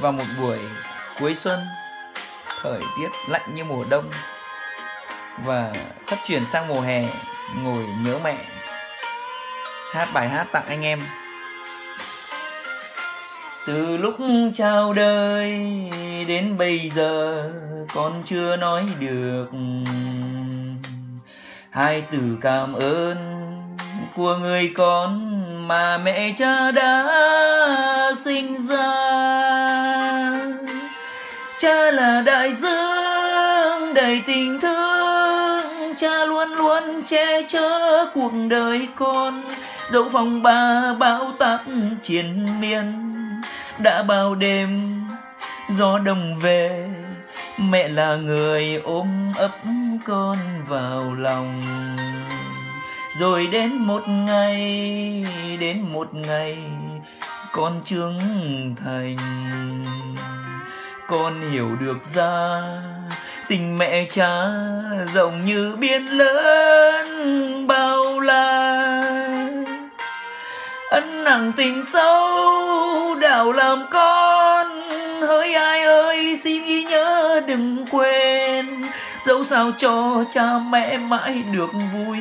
vào một buổi cuối xuân, thời tiết lạnh như mùa đông và sắp chuyển sang mùa hè, ngồi nhớ mẹ. Hát bài hát tặng anh em. Từ lúc chào đời đến bây giờ, con chưa nói được hai từ cảm ơn của người con mà mẹ cha đã sinh ra cha là đại dương, đầy tình thương. Cha luôn luôn che chở cuộc đời con. Dẫu phong ba bão táp triền miên, đã bao đêm gió đông về. Mẹ là người ôm ấp con vào lòng. Rồi đến một ngày, đến một ngày, con trưởng thành con hiểu được ra. Tình mẹ cha rộng như biển lớn, bao la. Ân nặng tình sâu đạo làm con. Hỡi ai ơi, xin ghi nhớ đừng quên. Dẫu sao cho cha mẹ mãi được vui.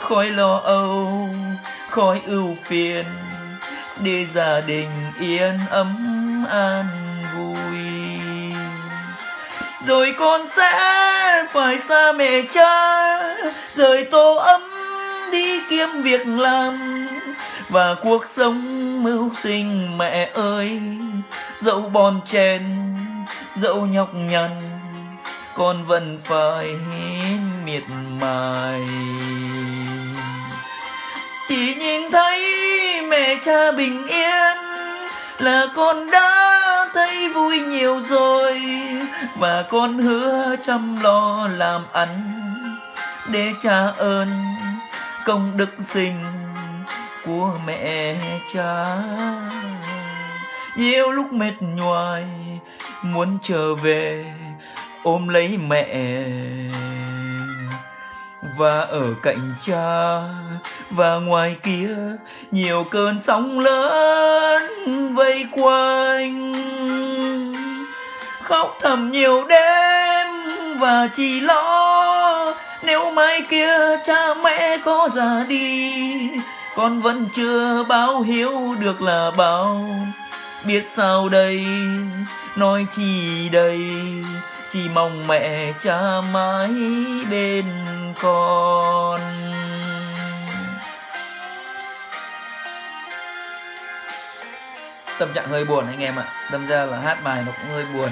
Khỏi lo âu khỏi ưu phiền. Để gia đình yên ấm an rồi con sẽ phải xa mẹ cha. Rời tổ ấm đi kiếm việc làm. Và cuộc sống mưu sinh mẹ ơi. Dẫu bon chen, dẫu nhọc nhằn, con vẫn phải miệt mài. Chỉ nhìn thấy mẹ cha bình yên là con đã thấy vui nhiều rồi và con hứa chăm lo làm ăn để trả ơn công đức sinh của mẹ cha. Nhiều lúc mệt nhoài, muốn trở về ôm lấy mẹ. Và ở cạnh cha và ngoài kia, nhiều cơn sóng lớn vây quanh khóc thầm nhiều đêm. Và chỉ lo nếu mai kia cha mẹ có già đi, con vẫn chưa báo hiếu được là bao. Biết sao đây? Nói chi đây? Chỉ mong mẹ cha mãi bên con. Tâm trạng hơi buồn anh em ạ. Đâm ra là hát bài nó cũng hơi buồn.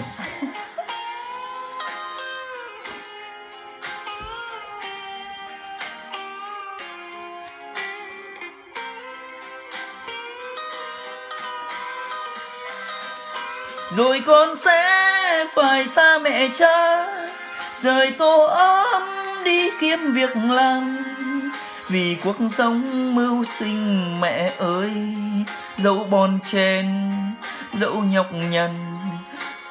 Rồi con sẽ phải xa mẹ cha, rời tổ ấm đi kiếm việc làm vì cuộc sống mưu sinh mẹ ơi, dẫu bon chen, dẫu nhọc nhằn,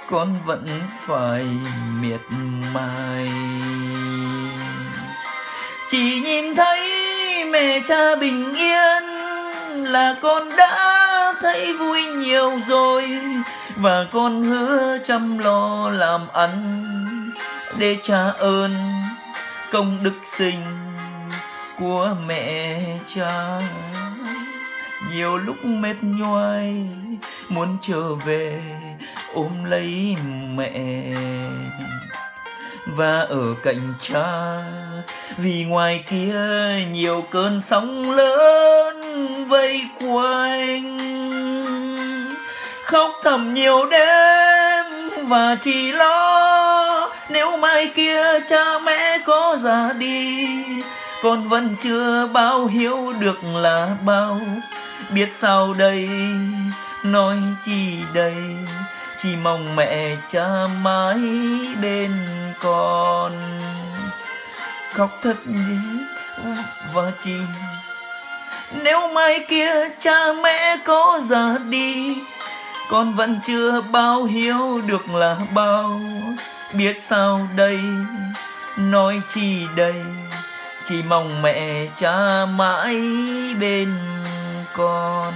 con vẫn phải miệt mài. Chỉ nhìn thấy mẹ cha bình yên là con đã thấy vui nhiều rồi, và con hứa chăm lo làm ăn để trả ơn công đức sinh của mẹ cha nhiều lúc mệt nhoài, muốn trở về ôm lấy mẹ. Và ở cạnh cha, vì ngoài kia nhiều cơn sóng lớn vây quanh. Khóc thầm nhiều đêm và chỉ lo, nếu mai kia cha mẹ có già đi con vẫn chưa bao hiếu được là bao. Biết sao đây? Nói chi đây? Chỉ mong mẹ cha mãi bên con. Khóc thật đi và chỉ. Nếu mai kia cha mẹ có già đi, con vẫn chưa bao hiếu được là bao. Biết sao đây? Nói chi đây? Chỉ mong mẹ cha mãi bên con.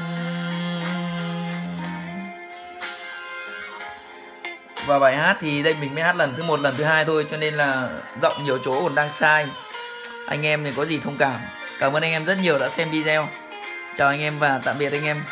Và bài hát thì đây mình mới hát lần thứ một, lần thứ hai thôi, cho nên là giọng nhiều chỗ còn đang sai. Anh em thì có gì thông cảm. Cảm ơn anh em rất nhiều đã xem video. Chào anh em và tạm biệt anh em.